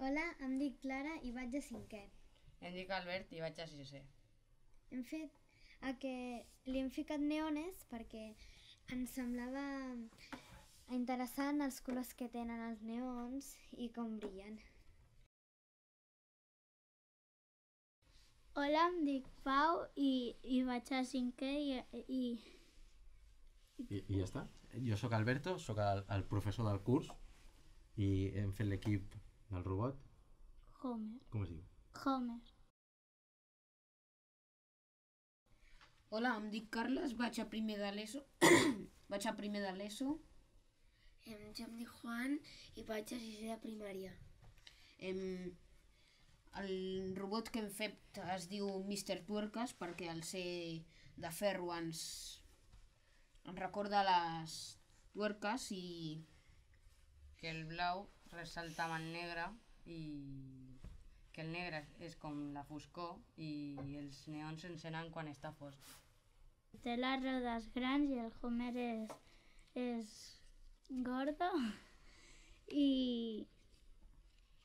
Hola, em dic Clara i vaig a cinquè. Em dic Albert i vaig a sisè. Hem fet a que li hem ficat neones perquè ens semblava interessant els colors que tenen els neons i com brillen. Hola, em dic Pau i, i vaig a cinquè i, i I, I ja està. Jo sóc Alberto, sóc el, el professor del curs i hem fet l'equip del robot. Homer. Com es diu? Homer. Hola, em dic Carles, vaig a primer de l'ESO. vaig a primer de l'ESO. Em, jo em dic Juan i vaig a sisè de primària. Em, el robot que hem fet es diu Mr. Tuercas perquè el ser de ferro ens, ens recorda les tuerques i Que el blau ressalta amb el negre i que el negre és com la foscor i els neons s'encenen quan està fosc. Té les rodes grans i el Homer és, és gordo i,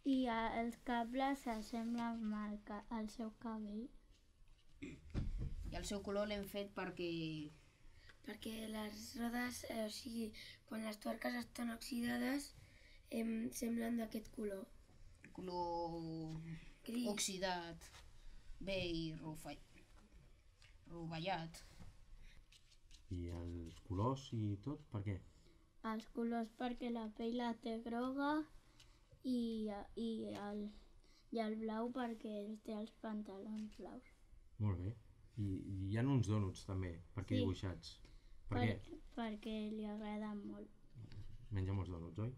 i els cables s'assemblen amb el seu cabell. i el seu color l'hem fet perquè Perquè les rodes, eh, o sigui, quan les tuerques estan oxidades, em, semblen d'aquest color. color Gris. oxidat, bé i rufai, rovellat. I els colors i tot, per què? Els colors perquè la pell la té groga i, i, el, i el blau perquè té els pantalons blaus. Molt bé. I, i hi ha uns dònuts també, per què Sí. dibuixats? Per Per, què? perquè li agraden molt. Menja molts dònuts, oi?